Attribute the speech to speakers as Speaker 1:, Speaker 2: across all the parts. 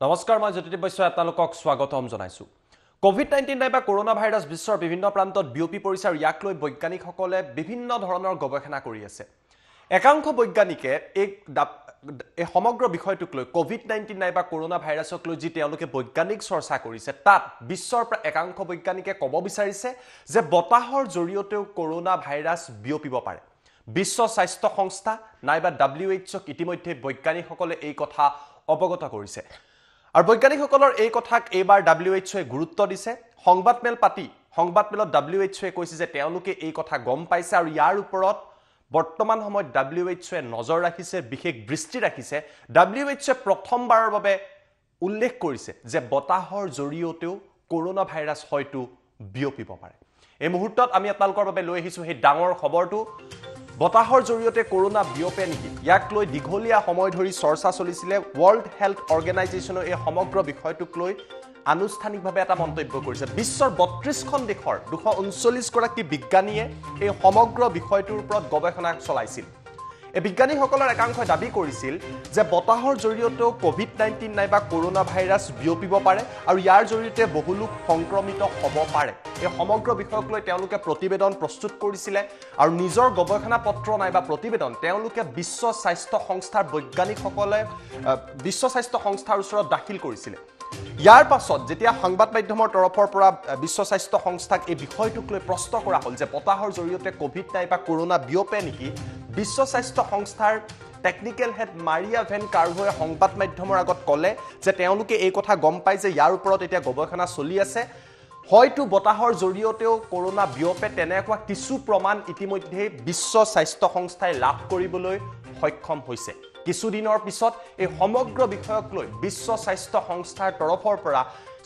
Speaker 1: নমস্কাৰ মই জ্যোতিদীপ বৈশ্যই আপোনালোকক স্বাগতম জনাইছোঁ। কভিড নাইণ্টিন নাইবা কৰোণা ভাইৰাছ বিশ্বৰ বিভিন্ন প্ৰান্তত বিয়পি পৰিছে আৰু ইয়াক লৈ বৈজ্ঞানিকসকলে বিভিন্ন ধৰণৰ গৱেষণা কৰি আছে। একাংশ বৈজ্ঞানিকে এই এই সমগ্ৰ বিষয়টোক লৈ কভিড নাইণ্টিন নাইবা কৰোণা ভাইৰাছক লৈ যি তেওঁলোকে বৈজ্ঞানিক চৰ্চা কৰিছে তাত বিশ্বৰ প্ৰায় একাংশ বৈজ্ঞানিকে ক'ব বিচাৰিছে যে বতাহৰ জৰিয়তেও কৰোণা ভাইৰাছ বিয়পিব পাৰে। বিশ্ব স্বাস্থ্য সংস্থা নাইবা ডাব্লিউ এইচক ইতিমধ্যে বৈজ্ঞানিকসকলে এই কথা অৱগত কৰিছে। আৰু বৈজ্ঞানিকসকলৰ এই কথাক এইবাৰ ডাব্লিউ এইচঅ'ই গুৰুত্ব দিছে। সংবাদমেল পাতি সংবাদমেলত ডাব্লিউ এইচঅ'ই কৈছে যে তেওঁলোকে এই কথা গম পাইছে আৰু ইয়াৰ ওপৰত বৰ্তমান সময়ত ডাব্লিউ এইচঅ'য়ে নজৰ ৰাখিছে বিশেষ দৃষ্টি ৰাখিছে। ডাব্লিউ এইচঅ'য়ে প্ৰথমবাৰৰ বাবে উল্লেখ কৰিছে যে বতাহৰ জৰিয়তেও কৰোণা ভাইৰাছ হয়তো বিয়পিব পাৰে। এই মুহূৰ্তত আমি আপোনালোকৰ বাবে লৈ আহিছোঁ সেই ডাঙৰ খবৰটো। বতাহৰ জৰিয়তে কৰোণা বিয়পে নেকি? ইয়াক লৈ দীঘলীয়া সময় ধৰি চৰ্চা চলিছিলে ৱৰ্ল্ড হেল্থ অৰ্গেনাইজেশ্যনে এই সমগ্ৰ বিষয়টোক লৈ আনুষ্ঠানিকভাৱে এটা মন্তব্য কৰিছে। বিশ্বৰ বত্ৰিছখন দেশৰ দুশ ঊনচল্লিছগৰাকী বিজ্ঞানীয়ে এই সমগ্ৰ বিষয়টোৰ ওপৰত গৱেষণা চলাইছিল। এই বিজ্ঞানীসকলৰ একাংশই দাবী কৰিছিল যে বতাহৰ জৰিয়তেও কভিড নাইণ্টিন নাইবা কৰোণা ভাইৰাছ বিয়পিব পাৰে আৰু ইয়াৰ জৰিয়তে বহু লোক সংক্ৰমিত হ'ব পাৰে। এই সমগ্ৰ বিষয়ক লৈ তেওঁলোকে প্ৰতিবেদন প্ৰস্তুত কৰিছিলে আৰু নিজৰ গৱেষণা পত্ৰ নাইবা প্ৰতিবেদন তেওঁলোকে বিশ্ব স্বাস্থ্য সংস্থাৰ বৈজ্ঞানিকসকলে বিশ্ব স্বাস্থ্য সংস্থাৰ ওচৰত দাখিল কৰিছিলে। ইয়াৰ পাছত যেতিয়া সংবাদ মাধ্যমৰ তৰফৰ পৰা বিশ্ব স্বাস্থ্য সংস্থাক এই বিষয়টোক লৈ প্ৰশ্ন কৰা হ'ল যে বতাহৰ জৰিয়তে কভিড নাইবা কৰোণা বিয়পে নেকি বিশ্ব স্বাস্থ্য সংস্থাৰ টেকনিকেল হেড মাৰিয়া ভেন কাৰ্ভয়ে সংবাদ মাধ্যমৰ আগত ক'লে যে তেওঁলোকে এই কথা গম পায় যে ইয়াৰ ওপৰত এতিয়া গৱেষণা চলি আছে। হয়তো বতাহৰ জৰিয়তেও কৰোণা বিয়পে তেনেকুৱা কিছু প্ৰমাণ ইতিমধ্যেই বিশ্ব স্বাস্থ্য সংস্থাই লাভ কৰিবলৈ সক্ষম হৈছে। কিছুদিনৰ পিছত এই সমগ্ৰ বিষয়ক লৈ বিশ্ব স্বাস্থ্য সংস্থাৰ তৰফৰ পৰা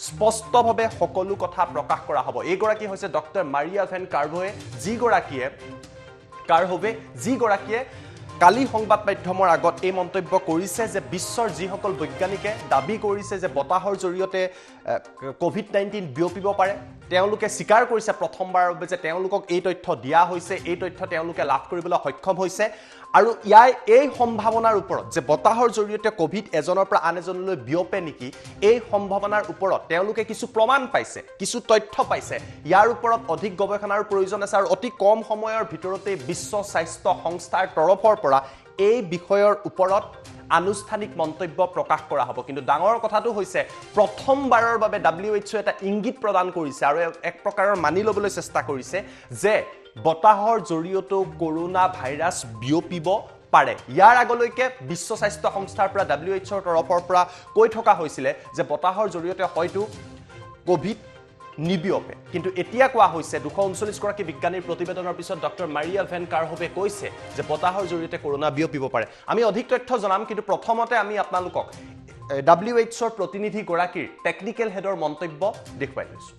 Speaker 1: স্পষ্টভাৱে সকলো কথা প্ৰকাশ কৰা হ'ব। এইগৰাকী হৈছে ডক্টৰ মাৰিয়া ভেন কাৰ্ভয়ে যিগৰাকীয়ে কাৰহবে যিগৰাকীয়ে কালি সংবাদ মাধ্যমৰ আগত এই মন্তব্য কৰিছে যে বিশ্বৰ যিসকল বৈজ্ঞানিকে দাবী কৰিছে যে বতাহৰ জৰিয়তে কভিড নাইণ্টিন বিয়পিব পাৰে তেওঁলোকে স্বীকাৰ কৰিছে প্ৰথমবাৰৰ বাবে যে তেওঁলোকক এই তথ্য দিয়া হৈছে। এই তথ্য তেওঁলোকে লাভ কৰিবলৈ সক্ষম হৈছে। আৰু ইয়াৰ এই সম্ভাৱনাৰ ওপৰত যে বতাহৰ জৰিয়তে কভিড এজনৰ পৰা আন এজনলৈ বিয়পে নেকি এই সম্ভাৱনাৰ ওপৰত তেওঁলোকে কিছু প্ৰমাণ পাইছে কিছু তথ্য পাইছে। ইয়াৰ ওপৰত অধিক গৱেষণাৰ প্ৰয়োজন আছে আৰু অতি কম সময়ৰ ভিতৰতেই বিশ্ব স্বাস্থ্য সংস্থাৰ তৰফৰ পৰা এই বিষয়ৰ ওপৰত আনুষ্ঠানিক মন্তব্য প্ৰকাশ কৰা হ'ব। কিন্তু ডাঙৰ কথাটো হৈছে প্ৰথমবাৰৰ বাবে ডাব্লিউ এইচঅ' এটা ইংগিত প্ৰদান কৰিছে আৰু এক প্ৰকাৰৰ মানি ল'বলৈ চেষ্টা কৰিছে যে বতাহৰ জৰিয়তেও কৰোণা ভাইৰাছ বিয়পিব পাৰে। ইয়াৰ আগলৈকে বিশ্ব স্বাস্থ্য সংস্থাৰ পৰা ডাব্লিউ এইচৰ তৰফৰ পৰা কৈ থকা হৈছিলে যে বতাহৰ জৰিয়তে হয়তো কভিড নিবিয়পে। কিন্তু এতিয়া কোৱা হৈছে দুশ ঊনচল্লিছগৰাকী বিজ্ঞানীৰ প্ৰতিবেদনৰ পিছত ডক্টৰ মাৰিয়া ভেন কাৰহবে কৈছে যে বতাহৰ জৰিয়তে কৰোণা বিয়পিব পাৰে। আমি অধিক তথ্য জনাম কিন্তু প্ৰথমতে আমি আপোনালোকক ডাব্লিউ এইচৰ প্ৰতিনিধিগৰাকীৰ টেকনিকেল হেডৰ মন্তব্য দেখুৱাই লৈছোঁ।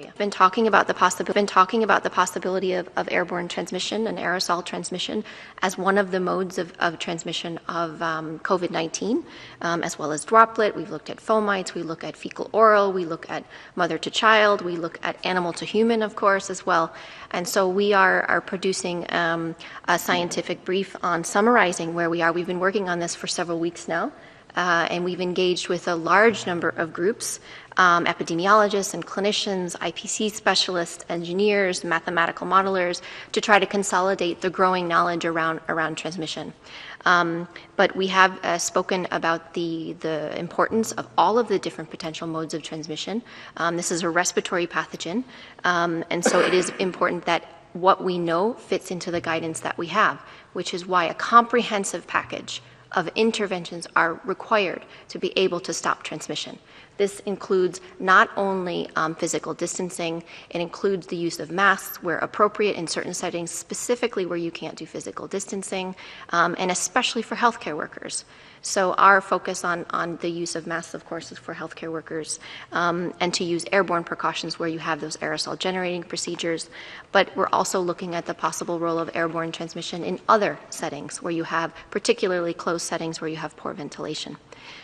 Speaker 2: Area. Been talking about the possibility, been talking about the possibility of, of airborne transmission and aerosol transmission as one of the modes of, of transmission of um, COVID 19, um, as well as droplet. We've looked at fomites, we look at fecal oral, we look at mother to child, we look at animal to human, of course, as well. And so we are, are producing um, a scientific brief on summarizing where we are. We've been working on this for several weeks now. Uh, and we've engaged with a large number of groups um, epidemiologists and clinicians, IPC specialists, engineers, mathematical modelers to try to consolidate the growing knowledge around, around transmission. Um, but we have uh, spoken about the, the importance of all of the different potential modes of transmission. Um, this is a respiratory pathogen, um, and so it is important that what we know fits into the guidance that we have, which is why a comprehensive package of interventions are required to be able to stop transmission. This includes not only um, physical distancing, it includes the use of masks where appropriate in certain settings, specifically where you can't do physical distancing, um, and especially for healthcare workers. So, our focus on, on the use of masks, of course, is for healthcare workers, um, and to use airborne precautions where you have those aerosol generating procedures. But we're also looking at the possible role of airborne transmission in other settings where you have particularly closed settings where you have poor ventilation.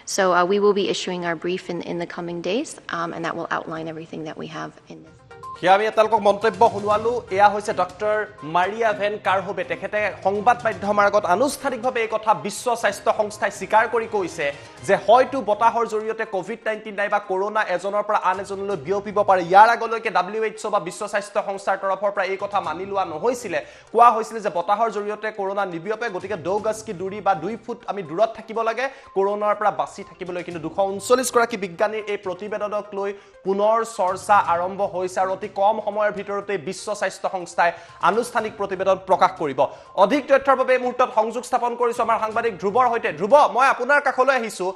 Speaker 2: So, uh, we will be issuing our brief in, in the coming days, um, and that will outline everything that we have in this.
Speaker 1: সেয়া আমি এতালোকক মন্তব্য শুনোৱালো। এয়া হৈছে doctor Maria van কাৰহোবে। তেখেতে সংবাদ মাধ্যমৰ আগত আনুষ্ঠানিকভাৱে এই কথা বিশ্ব স্বাস্থ্য সংস্থাই স্বীকাৰ কৰি কৈছে যে হয়তো বতাহৰ জৰিয়তে কভিড নাইণ্টিন নাইবা কৰোণা এজনৰ পৰা আন এজনলৈ বিয়পিব পাৰে। ইয়াৰ আগলৈকে ডাব্লিউ এইচ অ' বা বিশ্ব স্বাস্থ্য সংস্থাৰ তৰফৰ পৰা এই কথা মানি লোৱা নহৈছিলে। কোৱা হৈছিলে যে বতাহৰ জৰিয়তে কৰোণা নিবিয়পে গতিকে দৌ গজকি দূৰী বা দুই ফুট আমি দূৰত থাকিব লাগে। কৰোণাৰ পৰা বাচি থাকিবলৈ কিন্তু দুশ ঊনচল্লিছগৰাকী বিজ্ঞানীৰ এই প্ৰতিবেদনক লৈ পুনৰ চৰ্চা আৰম্ভ হৈছে আৰু অতি কম সময়ৰ ভিতৰতে বিশ্ব স্বাস্থ্য সংস্থাই আনুষ্ঠানিক প্ৰতিবেদন প্ৰকাশ কৰিব। অধিক তথ্যৰ বাবে এই মুহূৰ্তত সংযোগ স্থাপন কৰিছো আমাৰ সাংবাদিক ধ্ৰুৱৰ সৈতে। ধ্ৰুৱ মই আপোনাৰ কাষলৈ আহিছো।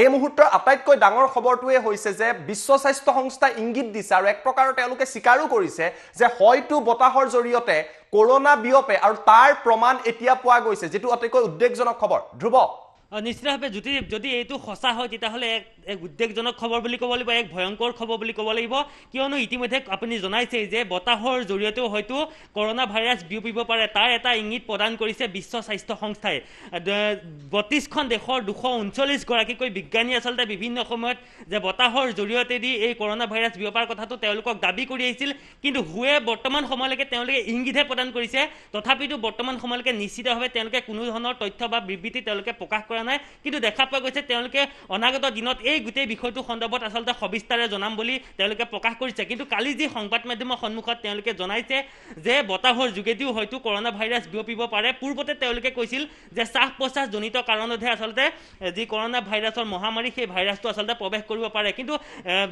Speaker 1: এই মুহূৰ্তৰ আটাইতকৈ ডাঙৰ খবৰটোৱে হৈছে যে বিশ্ব স্বাস্থ্য সংস্থাই ইংগিত দিছে আৰু এক প্ৰকাৰৰ তেওঁলোকে স্বীকাৰো কৰিছে যে হয়তো বতাহৰ জৰিয়তে কৰোণা বিয়পে আৰু তাৰ প্ৰমাণ এতিয়া পোৱা গৈছে যিটো অতিকৈ উদ্বেগজনক খবৰ। ধ্ৰুৱ।
Speaker 3: নিশ্চিতভাৱে যদি যদি এইটো সঁচা হয় তেতিয়াহ'লে এক এক উদ্বেগজনক খবৰ বুলি ক'ব লাগিব এক ভয়ংকৰ খবৰ বুলি ক'ব লাগিব। কিয়নো ইতিমধ্যে আপুনি জনাইছেই যে বতাহৰ জৰিয়তেও হয়তো কৰোণা ভাইৰাছ বিয়পিব পাৰে। তাৰ এটা ইংগিত প্ৰদান কৰিছে বিশ্ব স্বাস্থ্য সংস্থাই। বত্ৰিছখন দেশৰ দুশ ঊনচল্লিছগৰাকীকৈ বিজ্ঞানী আচলতে বিভিন্ন সময়ত যে বতাহৰ জৰিয়তেদি এই কৰোণা ভাইৰাছ বিয়পাৰ কথাটো তেওঁলোকক দাবী কৰি আহিছিল। কিন্তু হুৱে বৰ্তমান সময়লৈকে তেওঁলোকে ইংগিতহে প্ৰদান কৰিছে। তথাপিতো বৰ্তমান সময়লৈকে নিশ্চিতভাৱে তেওঁলোকে কোনো ধৰণৰ তথ্য বা বিবৃতি তেওঁলোকে প্ৰকাশ কৰা নাই। কিন্তু দেখা পোৱা গৈছে তেওঁলোকে অনাগত দিনত এই গোটেই বিষয়টো সন্দৰ্ভত আচলতে সবিস্তাৰে জনাম বুলি তেওঁলোকে প্ৰকাশ কৰিছে। কিন্তু কালি যি সংবাদ মাধ্যমৰ সন্মুখত তেওঁলোকে জনাইছে যে বতাহৰ যোগেদিও হয়তো কৰোণা ভাইৰাছ বিয়পিব পাৰে। পূৰ্বতে তেওঁলোকে কৈছিল যে শ্বাস প্ৰশ্বাসজনিত কাৰণতহে আচলতে যি কৰোণা ভাইৰাছৰ মহামাৰী সেই ভাইৰাছটো আচলতে প্ৰৱেশ কৰিব পাৰে। কিন্তু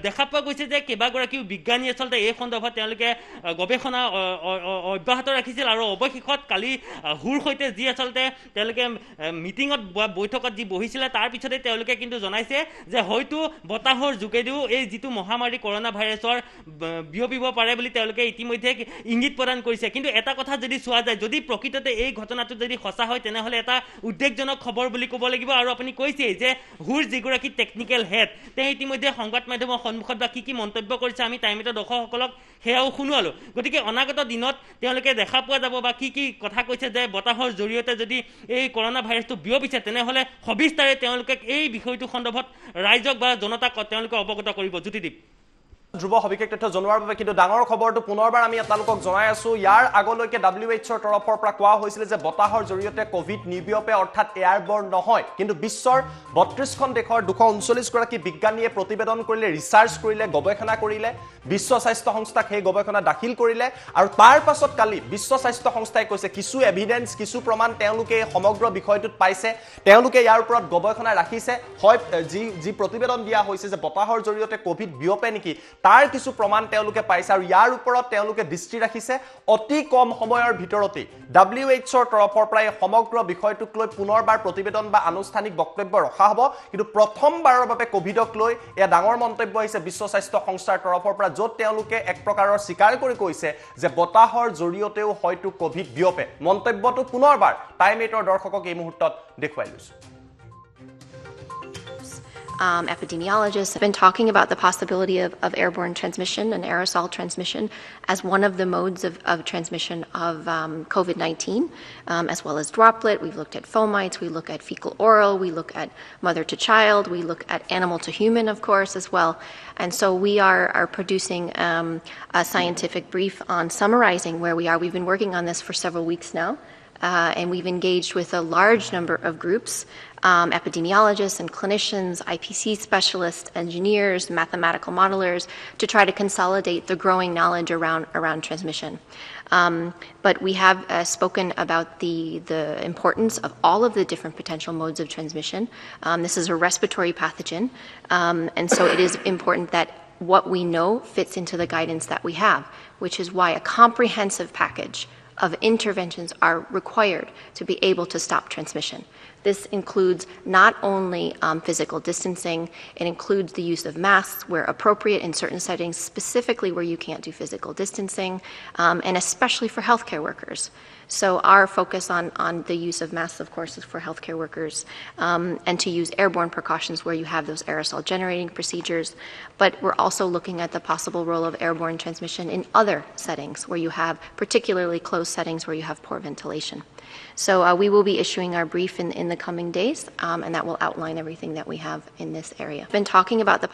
Speaker 3: দেখা পোৱা গৈছে যে কেইবাগৰাকীও বিজ্ঞানী আচলতে এই সন্দৰ্ভত তেওঁলোকে গৱেষণা অব্যাহত ৰাখিছিল। আৰু অৱশেষত কালি হুৰ সৈতে যি আচলতে তেওঁলোকে মিটিঙত বা বৈঠকত যি বহিছিলে তাৰ পিছতে তেওঁলোকে কিন্তু জনাইছে যে হয়তো বতাহৰ যোগেদিও এই যিটো মহামাৰী কৰোণা ভাইৰাছৰ বিয়পিব পাৰে বুলি তেওঁলোকে ইতিমধ্যে ইংগিত প্ৰদান কৰিছে। কিন্তু এটা কথা যদি চোৱা যায় যদি প্ৰকৃততে এই ঘটনাটো যদি সঁচা হয় তেনেহ'লে এটা উদ্বেগজনক খবৰ বুলি ক'ব লাগিব। আৰু আপুনি কৈছেই যে হুৰ যিগৰাকী টেকনিকেল হেড তেওঁ ইতিমধ্যে সংবাদ মাধ্যমৰ সন্মুখত বা কি কি মন্তব্য কৰিছে আমি টাইমতে দৰ্শকসকলক সেয়াও শুনোৱালোঁ। গতিকে অনাগত দিনত তেওঁলোকে দেখা পোৱা যাব বা কি কি কথা কৈছে যে বতাহৰ জৰিয়তে যদি এই কৰোণা ভাইৰাছটো বিয়পিছে তেনেহ'লে সবিস্তাৰে তেওঁলোকে এই বিষয়টো সন্দৰ্ভত ৰাইজক বা জনতাক তেওঁলোকে অৱগত কৰিব জ্যোতিদ্বীপ
Speaker 1: ধ্ৰুৱ সবিশেষ তথ্য জনোৱাৰ বাবে কিন্তু ডাঙৰ খবৰটো পুনৰবাৰ আমি আপোনালোকক জনাই আছো। ইয়াৰ আগলৈকে ডাব্লিউ এইচৰ তৰফৰ পৰা কোৱা হৈছিলে যে বতাহৰ জৰিয়তে কভিড নিবিয়পে অৰ্থাৎ এয়াৰবৰ্ন নহয়। কিন্তু বিশ্বৰ বত্ৰিছখন দেশৰ দুশ ঊনচল্লিছগৰাকী বিজ্ঞানীয়ে প্ৰতিবেদন কৰিলে ৰিচাৰ্চ কৰিলে গৱেষণা কৰিলে বিশ্ব স্বাস্থ্য সংস্থাক সেই গৱেষণা দাখিল কৰিলে আৰু তাৰ পাছত কালি বিশ্ব স্বাস্থ্য সংস্থাই কৈছে কিছু এভিডেন্স কিছু প্ৰমাণ তেওঁলোকে এই সমগ্ৰ বিষয়টোত পাইছে। তেওঁলোকে ইয়াৰ ওপৰত গৱেষণা ৰাখিছে। হয় যি যি প্ৰতিবেদন দিয়া হৈছে যে বতাহৰ জৰিয়তে কভিড বিয়পে নেকি তাৰ কিছু প্ৰমাণ তেওঁলোকে পাইছে আৰু ইয়াৰ ওপৰত তেওঁলোকে দৃষ্টি ৰাখিছে। অতি কম সময়ৰ ভিতৰতেই ডাব্লিউ এইচৰ তৰফৰ পৰা এই সমগ্ৰ বিষয়টোক লৈ পুনৰবাৰ প্ৰতিবেদন বা আনুষ্ঠানিক বক্তব্য ৰখা হ'ব। কিন্তু প্ৰথমবাৰৰ বাবে কভিডক লৈ এয়া ডাঙৰ মন্তব্য আহিছে বিশ্ব স্বাস্থ্য সংস্থাৰ তৰফৰ পৰা য'ত তেওঁলোকে এক প্ৰকাৰৰ স্বীকাৰ কৰি কৈছে যে বতাহৰ জৰিয়তেও হয়তো কভিড বিয়পে। মন্তব্যটো পুনৰবাৰ টাইম এইটৰ দৰ্শকক এই মুহূৰ্তত দেখুৱাই লৈছো।
Speaker 2: Um, epidemiologists have been talking about the possibility of, of airborne transmission and aerosol transmission as one of the modes of, of transmission of um, COVID 19, um, as well as droplet. We've looked at fomites, we look at fecal oral, we look at mother to child, we look at animal to human, of course, as well. And so we are, are producing um, a scientific brief on summarizing where we are. We've been working on this for several weeks now. Uh, and we've engaged with a large number of groups um, epidemiologists and clinicians, IPC specialists, engineers, mathematical modelers to try to consolidate the growing knowledge around, around transmission. Um, but we have uh, spoken about the, the importance of all of the different potential modes of transmission. Um, this is a respiratory pathogen, um, and so it is important that what we know fits into the guidance that we have, which is why a comprehensive package of interventions are required to be able to stop transmission. This includes not only um, physical distancing, it includes the use of masks where appropriate in certain settings, specifically where you can't do physical distancing, um, and especially for healthcare workers. So, our focus on, on the use of masks, of course, is for healthcare workers, um, and to use airborne precautions where you have those aerosol generating procedures. But we're also looking at the possible role of airborne transmission in other settings where you have particularly closed settings where you have poor ventilation. So uh, we will be issuing our brief in, in the coming days, um, and that will outline everything that we have in this area. Been talking about the